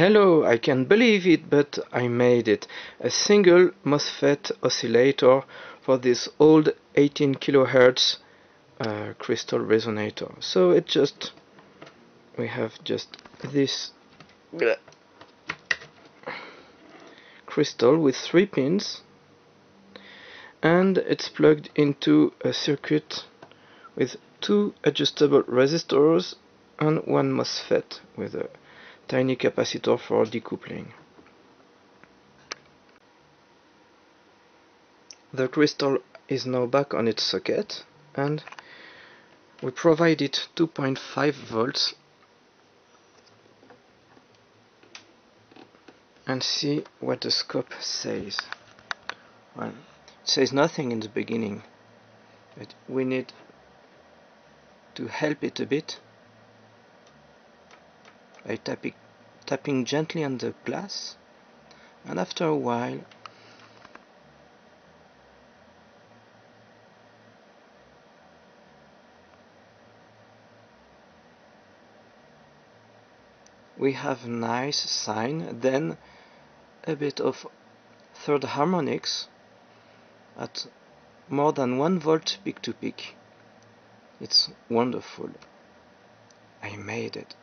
Hello, I can't believe it, but I made it. A single MOSFET oscillator for this old 18 kilohertz uh, crystal resonator. So it just, we have just this crystal with three pins and it's plugged into a circuit with two adjustable resistors and one MOSFET with a tiny capacitor for decoupling. The crystal is now back on its socket and we provide it 2.5 volts and see what the scope says. Well, it says nothing in the beginning, but we need to help it a bit by tapping, tapping gently on the glass and after a while we have a nice sine then a bit of third harmonics at more than 1 volt peak to peak. It's wonderful. I made it